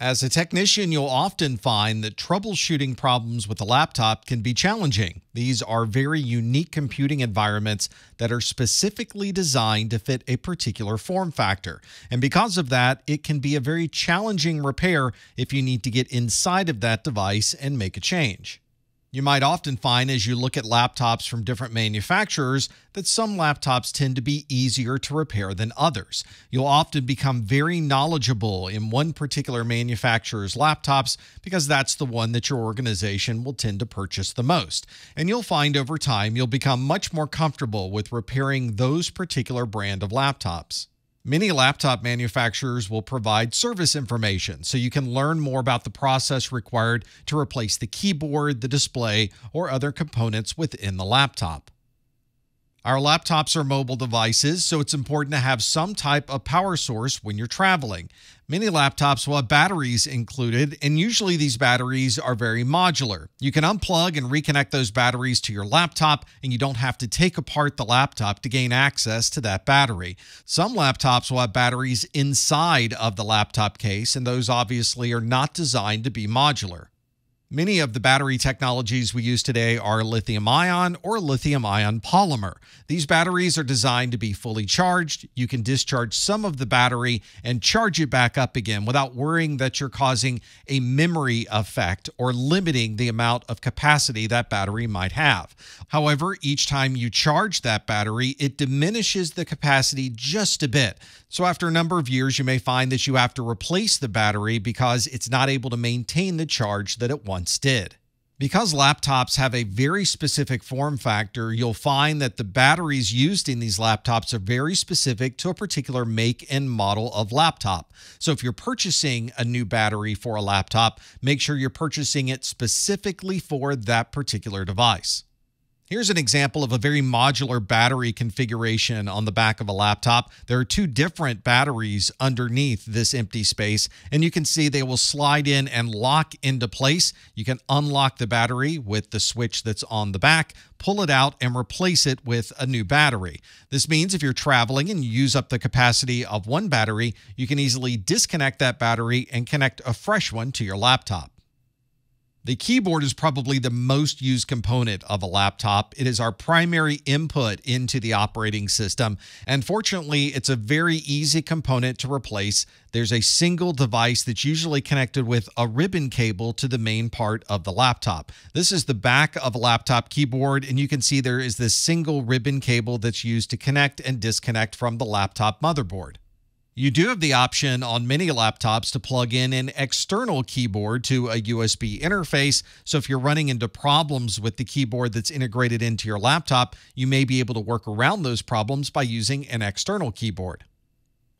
As a technician, you'll often find that troubleshooting problems with a laptop can be challenging. These are very unique computing environments that are specifically designed to fit a particular form factor. And because of that, it can be a very challenging repair if you need to get inside of that device and make a change. You might often find as you look at laptops from different manufacturers that some laptops tend to be easier to repair than others. You'll often become very knowledgeable in one particular manufacturer's laptops because that's the one that your organization will tend to purchase the most. And you'll find over time you'll become much more comfortable with repairing those particular brand of laptops. Many laptop manufacturers will provide service information so you can learn more about the process required to replace the keyboard, the display, or other components within the laptop. Our laptops are mobile devices, so it's important to have some type of power source when you're traveling. Many laptops will have batteries included, and usually these batteries are very modular. You can unplug and reconnect those batteries to your laptop, and you don't have to take apart the laptop to gain access to that battery. Some laptops will have batteries inside of the laptop case, and those obviously are not designed to be modular. Many of the battery technologies we use today are lithium ion or lithium ion polymer. These batteries are designed to be fully charged. You can discharge some of the battery and charge it back up again without worrying that you're causing a memory effect or limiting the amount of capacity that battery might have. However, each time you charge that battery, it diminishes the capacity just a bit. So after a number of years, you may find that you have to replace the battery because it's not able to maintain the charge that it once did. Because laptops have a very specific form factor, you'll find that the batteries used in these laptops are very specific to a particular make and model of laptop. So if you're purchasing a new battery for a laptop, make sure you're purchasing it specifically for that particular device. Here's an example of a very modular battery configuration on the back of a laptop. There are two different batteries underneath this empty space, and you can see they will slide in and lock into place. You can unlock the battery with the switch that's on the back, pull it out, and replace it with a new battery. This means if you're traveling and you use up the capacity of one battery, you can easily disconnect that battery and connect a fresh one to your laptop. The keyboard is probably the most used component of a laptop. It is our primary input into the operating system. And fortunately, it's a very easy component to replace. There's a single device that's usually connected with a ribbon cable to the main part of the laptop. This is the back of a laptop keyboard, and you can see there is this single ribbon cable that's used to connect and disconnect from the laptop motherboard. You do have the option on many laptops to plug in an external keyboard to a USB interface. So if you're running into problems with the keyboard that's integrated into your laptop, you may be able to work around those problems by using an external keyboard.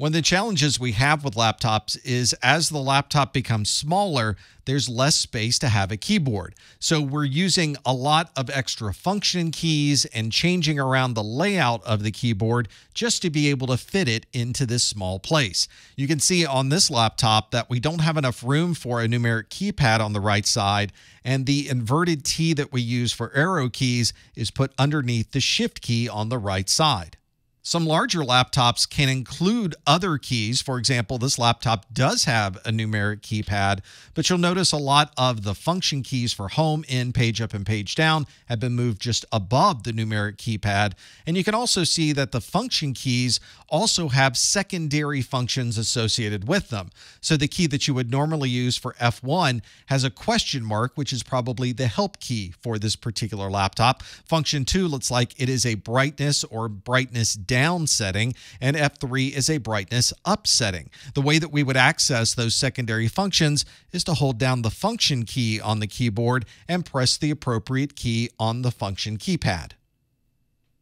One of the challenges we have with laptops is as the laptop becomes smaller, there's less space to have a keyboard. So we're using a lot of extra function keys and changing around the layout of the keyboard just to be able to fit it into this small place. You can see on this laptop that we don't have enough room for a numeric keypad on the right side, and the inverted T that we use for arrow keys is put underneath the shift key on the right side. Some larger laptops can include other keys. For example, this laptop does have a numeric keypad, but you'll notice a lot of the function keys for home, in, page up, and page down have been moved just above the numeric keypad. And you can also see that the function keys also have secondary functions associated with them. So the key that you would normally use for F1 has a question mark, which is probably the help key for this particular laptop. Function 2 looks like it is a brightness or brightness down setting, and F3 is a brightness up setting. The way that we would access those secondary functions is to hold down the function key on the keyboard and press the appropriate key on the function keypad.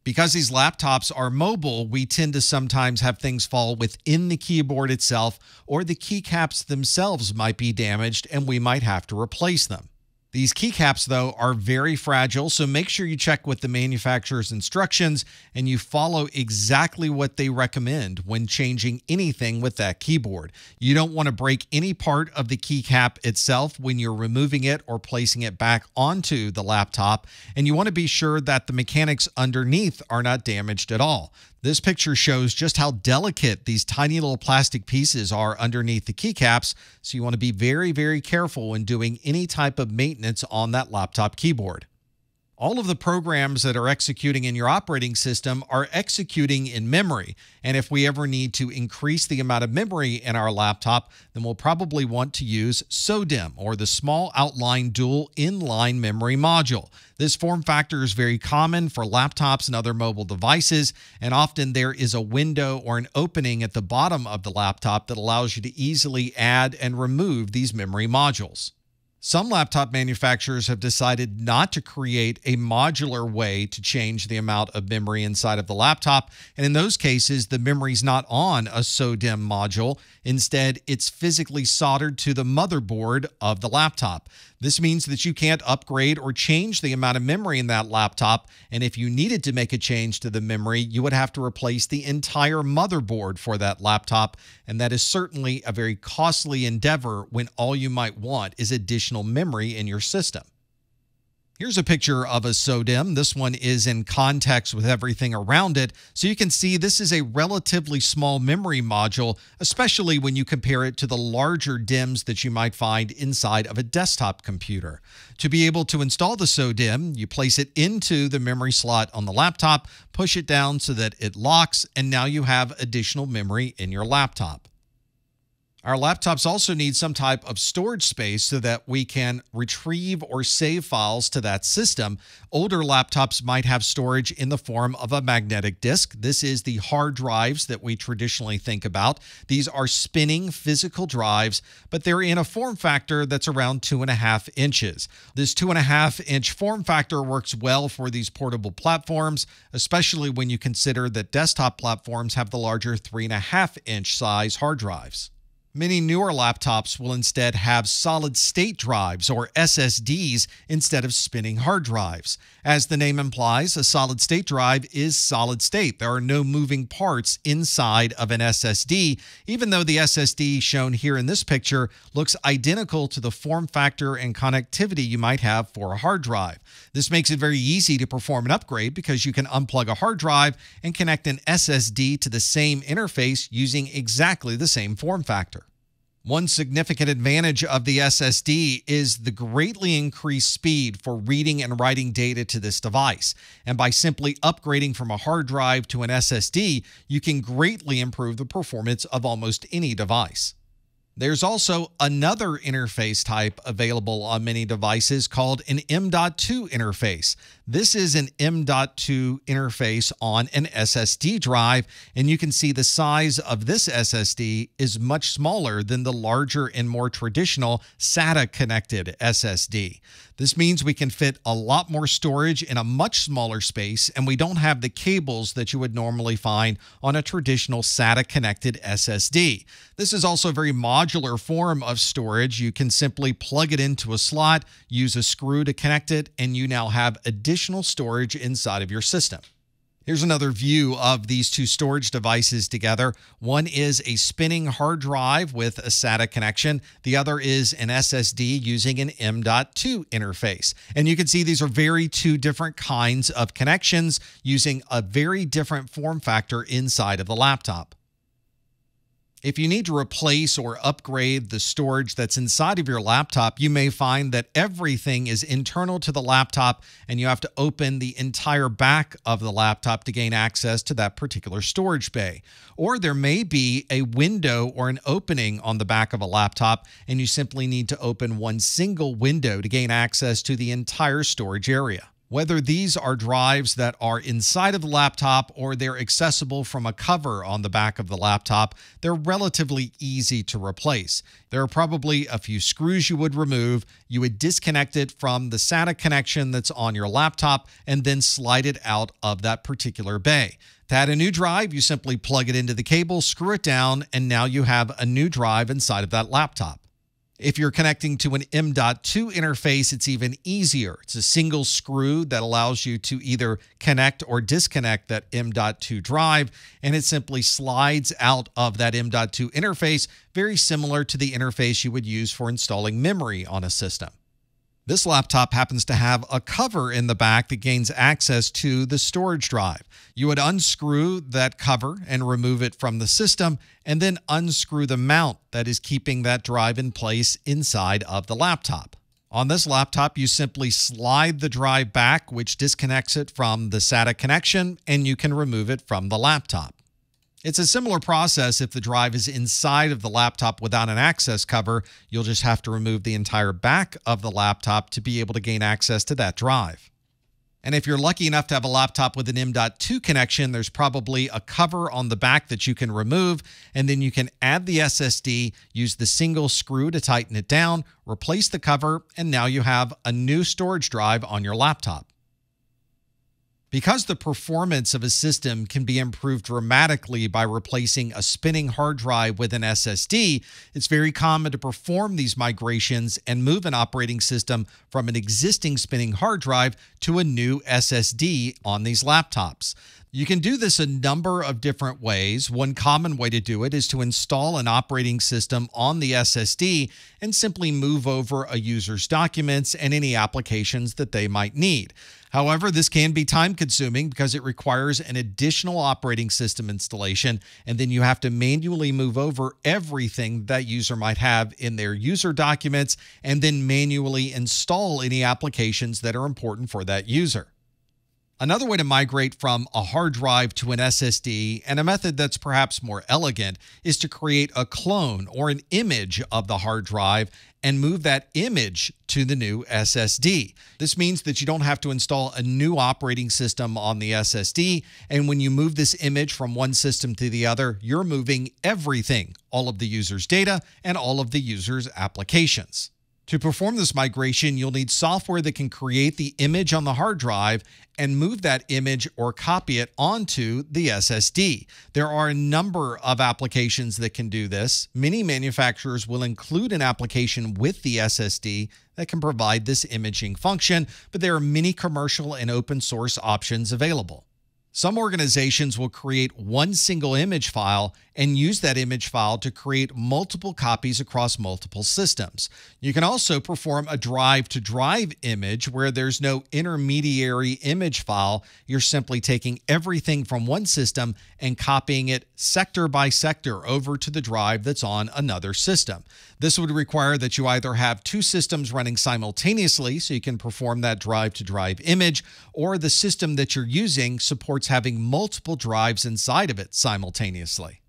Because these laptops are mobile, we tend to sometimes have things fall within the keyboard itself, or the keycaps themselves might be damaged and we might have to replace them. These keycaps, though, are very fragile, so make sure you check with the manufacturer's instructions and you follow exactly what they recommend when changing anything with that keyboard. You don't want to break any part of the keycap itself when you're removing it or placing it back onto the laptop, and you want to be sure that the mechanics underneath are not damaged at all. This picture shows just how delicate these tiny little plastic pieces are underneath the keycaps, so you want to be very, very careful when doing any type of maintenance on that laptop keyboard all of the programs that are executing in your operating system are executing in memory. And if we ever need to increase the amount of memory in our laptop, then we'll probably want to use SODIMM or the Small Outline Dual Inline Memory Module. This form factor is very common for laptops and other mobile devices, and often there is a window or an opening at the bottom of the laptop that allows you to easily add and remove these memory modules. Some laptop manufacturers have decided not to create a modular way to change the amount of memory inside of the laptop. And in those cases, the memory is not on a SODIMM module. Instead, it's physically soldered to the motherboard of the laptop. This means that you can't upgrade or change the amount of memory in that laptop. And if you needed to make a change to the memory, you would have to replace the entire motherboard for that laptop. And that is certainly a very costly endeavor when all you might want is additional memory in your system. Here's a picture of a SODIMM. This one is in context with everything around it. So you can see this is a relatively small memory module, especially when you compare it to the larger DIMMs that you might find inside of a desktop computer. To be able to install the SODIMM, you place it into the memory slot on the laptop, push it down so that it locks, and now you have additional memory in your laptop. Our laptops also need some type of storage space so that we can retrieve or save files to that system. Older laptops might have storage in the form of a magnetic disk. This is the hard drives that we traditionally think about. These are spinning physical drives, but they're in a form factor that's around two and a half inches. This two and a half inch form factor works well for these portable platforms, especially when you consider that desktop platforms have the larger three and a half inch size hard drives. Many newer laptops will instead have solid state drives or SSDs instead of spinning hard drives. As the name implies, a solid state drive is solid state. There are no moving parts inside of an SSD, even though the SSD shown here in this picture looks identical to the form factor and connectivity you might have for a hard drive. This makes it very easy to perform an upgrade because you can unplug a hard drive and connect an SSD to the same interface using exactly the same form factor. One significant advantage of the SSD is the greatly increased speed for reading and writing data to this device. And by simply upgrading from a hard drive to an SSD, you can greatly improve the performance of almost any device. There's also another interface type available on many devices called an M.2 interface. This is an M.2 interface on an SSD drive, and you can see the size of this SSD is much smaller than the larger and more traditional SATA connected SSD. This means we can fit a lot more storage in a much smaller space, and we don't have the cables that you would normally find on a traditional SATA connected SSD. This is also very modular form of storage. You can simply plug it into a slot, use a screw to connect it, and you now have additional storage inside of your system. Here's another view of these two storage devices together. One is a spinning hard drive with a SATA connection. The other is an SSD using an M.2 interface. And you can see these are very two different kinds of connections using a very different form factor inside of the laptop. If you need to replace or upgrade the storage that's inside of your laptop, you may find that everything is internal to the laptop and you have to open the entire back of the laptop to gain access to that particular storage bay. Or there may be a window or an opening on the back of a laptop and you simply need to open one single window to gain access to the entire storage area. Whether these are drives that are inside of the laptop or they're accessible from a cover on the back of the laptop, they're relatively easy to replace. There are probably a few screws you would remove. You would disconnect it from the SATA connection that's on your laptop and then slide it out of that particular bay. To add a new drive, you simply plug it into the cable, screw it down, and now you have a new drive inside of that laptop. If you're connecting to an M.2 interface, it's even easier. It's a single screw that allows you to either connect or disconnect that M.2 drive, and it simply slides out of that M.2 interface, very similar to the interface you would use for installing memory on a system. This laptop happens to have a cover in the back that gains access to the storage drive. You would unscrew that cover and remove it from the system, and then unscrew the mount that is keeping that drive in place inside of the laptop. On this laptop, you simply slide the drive back, which disconnects it from the SATA connection, and you can remove it from the laptop. It's a similar process if the drive is inside of the laptop without an access cover. You'll just have to remove the entire back of the laptop to be able to gain access to that drive. And if you're lucky enough to have a laptop with an M.2 connection, there's probably a cover on the back that you can remove, and then you can add the SSD, use the single screw to tighten it down, replace the cover, and now you have a new storage drive on your laptop. Because the performance of a system can be improved dramatically by replacing a spinning hard drive with an SSD, it's very common to perform these migrations and move an operating system from an existing spinning hard drive to a new SSD on these laptops. You can do this a number of different ways. One common way to do it is to install an operating system on the SSD and simply move over a user's documents and any applications that they might need. However, this can be time consuming because it requires an additional operating system installation, and then you have to manually move over everything that user might have in their user documents and then manually install any applications that are important for that user. Another way to migrate from a hard drive to an SSD, and a method that's perhaps more elegant, is to create a clone or an image of the hard drive and move that image to the new SSD. This means that you don't have to install a new operating system on the SSD. And when you move this image from one system to the other, you're moving everything, all of the user's data and all of the user's applications. To perform this migration, you'll need software that can create the image on the hard drive and move that image or copy it onto the SSD. There are a number of applications that can do this. Many manufacturers will include an application with the SSD that can provide this imaging function, but there are many commercial and open source options available. Some organizations will create one single image file and use that image file to create multiple copies across multiple systems. You can also perform a drive to drive image where there's no intermediary image file. You're simply taking everything from one system and copying it sector by sector over to the drive that's on another system. This would require that you either have two systems running simultaneously so you can perform that drive to drive image, or the system that you're using supports having multiple drives inside of it simultaneously.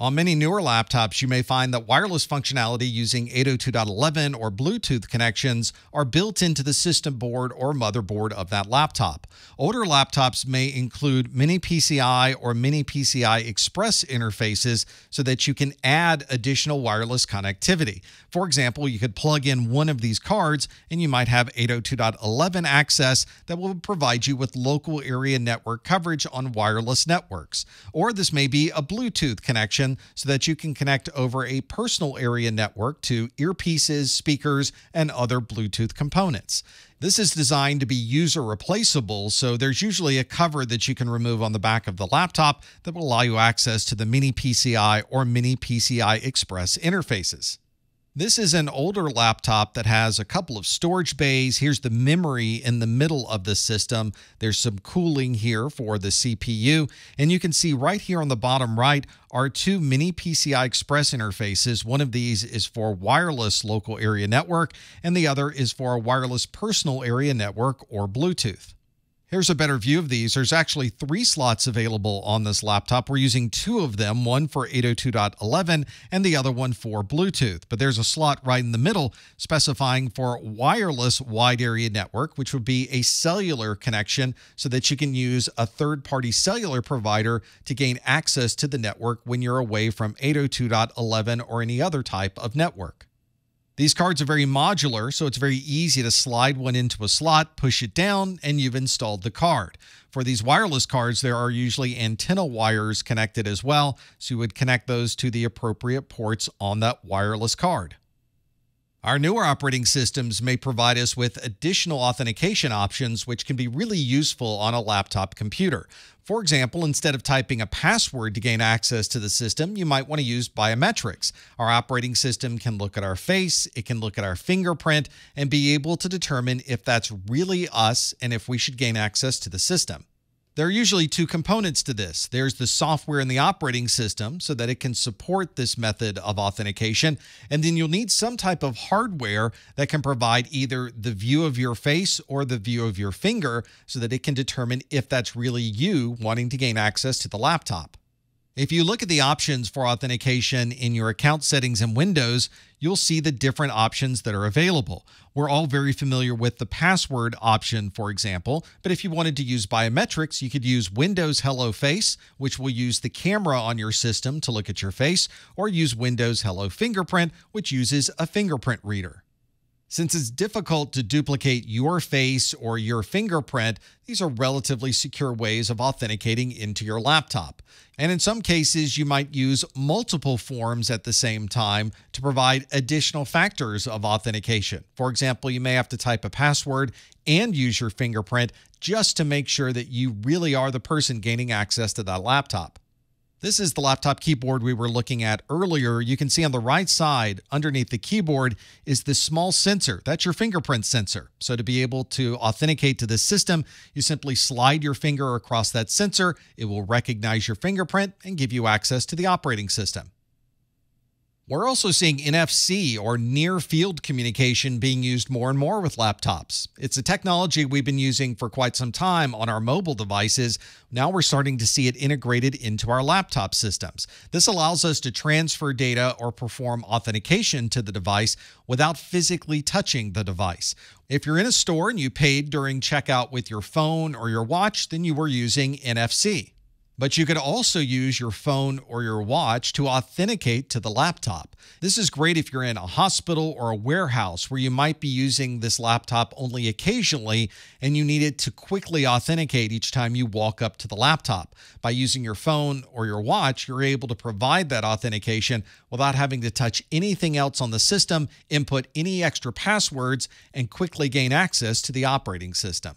On many newer laptops, you may find that wireless functionality using 802.11 or Bluetooth connections are built into the system board or motherboard of that laptop. Older laptops may include mini PCI or mini PCI Express interfaces so that you can add additional wireless connectivity. For example, you could plug in one of these cards and you might have 802.11 access that will provide you with local area network coverage on wireless networks. Or this may be a Bluetooth connection so that you can connect over a personal area network to earpieces, speakers, and other Bluetooth components. This is designed to be user replaceable, so there's usually a cover that you can remove on the back of the laptop that will allow you access to the Mini PCI or Mini PCI Express interfaces. This is an older laptop that has a couple of storage bays. Here's the memory in the middle of the system. There's some cooling here for the CPU. And you can see right here on the bottom right are two mini PCI Express interfaces. One of these is for wireless local area network, and the other is for a wireless personal area network or Bluetooth. Here's a better view of these. There's actually three slots available on this laptop. We're using two of them, one for 802.11 and the other one for Bluetooth. But there's a slot right in the middle specifying for wireless wide area network, which would be a cellular connection so that you can use a third party cellular provider to gain access to the network when you're away from 802.11 or any other type of network. These cards are very modular, so it's very easy to slide one into a slot, push it down, and you've installed the card. For these wireless cards, there are usually antenna wires connected as well, so you would connect those to the appropriate ports on that wireless card. Our newer operating systems may provide us with additional authentication options, which can be really useful on a laptop computer. For example, instead of typing a password to gain access to the system, you might want to use biometrics. Our operating system can look at our face, it can look at our fingerprint, and be able to determine if that's really us and if we should gain access to the system. There are usually two components to this. There's the software in the operating system so that it can support this method of authentication. And then you'll need some type of hardware that can provide either the view of your face or the view of your finger so that it can determine if that's really you wanting to gain access to the laptop. If you look at the options for authentication in your account settings in Windows, you'll see the different options that are available. We're all very familiar with the password option, for example, but if you wanted to use biometrics, you could use Windows Hello Face, which will use the camera on your system to look at your face, or use Windows Hello Fingerprint, which uses a fingerprint reader. Since it's difficult to duplicate your face or your fingerprint, these are relatively secure ways of authenticating into your laptop. And in some cases, you might use multiple forms at the same time to provide additional factors of authentication. For example, you may have to type a password and use your fingerprint just to make sure that you really are the person gaining access to that laptop. This is the laptop keyboard we were looking at earlier. You can see on the right side underneath the keyboard is this small sensor. That's your fingerprint sensor. So to be able to authenticate to this system, you simply slide your finger across that sensor. It will recognize your fingerprint and give you access to the operating system. We're also seeing NFC or near field communication being used more and more with laptops. It's a technology we've been using for quite some time on our mobile devices. Now we're starting to see it integrated into our laptop systems. This allows us to transfer data or perform authentication to the device without physically touching the device. If you're in a store and you paid during checkout with your phone or your watch, then you were using NFC. But you could also use your phone or your watch to authenticate to the laptop. This is great if you're in a hospital or a warehouse where you might be using this laptop only occasionally and you need it to quickly authenticate each time you walk up to the laptop. By using your phone or your watch, you're able to provide that authentication without having to touch anything else on the system, input any extra passwords, and quickly gain access to the operating system.